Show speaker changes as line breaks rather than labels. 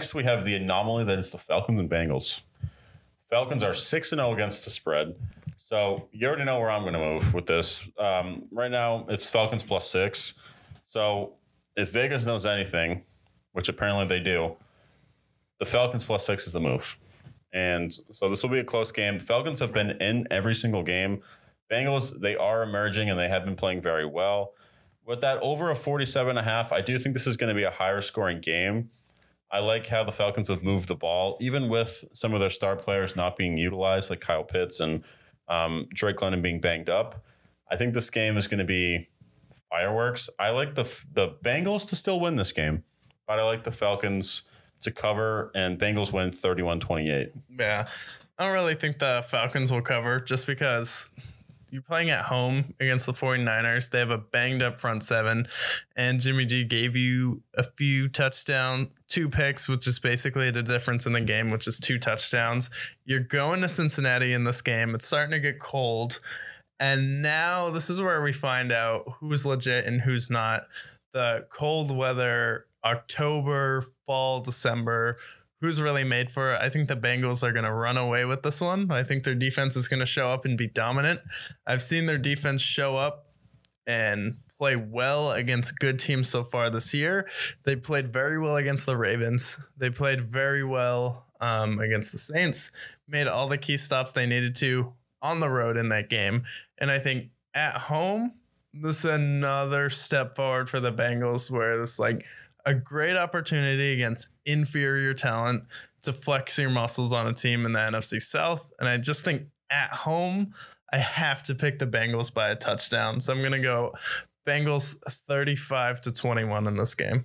Next, we have the anomaly that is the Falcons and Bengals. Falcons are 6 0 against the spread. So you already know where I'm going to move with this. Um, right now, it's Falcons plus six. So if Vegas knows anything, which apparently they do, the Falcons plus six is the move. And so this will be a close game. Falcons have been in every single game. Bengals, they are emerging and they have been playing very well. With that over a 47 and a half, I do think this is going to be a higher scoring game. I like how the Falcons have moved the ball, even with some of their star players not being utilized, like Kyle Pitts and um, Drake London being banged up. I think this game is going to be fireworks. I like the the Bengals to still win this game, but I like the Falcons to cover and Bengals win 31-28.
Yeah. I don't really think the Falcons will cover just because you're playing at home against the 49ers. They have a banged up front seven, and Jimmy G gave you a few touchdown, two picks, which is basically the difference in the game, which is two touchdowns. You're going to Cincinnati in this game. It's starting to get cold. And now this is where we find out who's legit and who's not. The cold weather, October, fall, December who's really made for it. I think the Bengals are going to run away with this one. I think their defense is going to show up and be dominant. I've seen their defense show up and play well against good teams so far this year. They played very well against the Ravens. They played very well um, against the Saints, made all the key stops they needed to on the road in that game. And I think at home, this is another step forward for the Bengals where it's like, a great opportunity against inferior talent to flex your muscles on a team in the NFC South. And I just think at home, I have to pick the Bengals by a touchdown. So I'm going to go Bengals 35 to 21 in this game.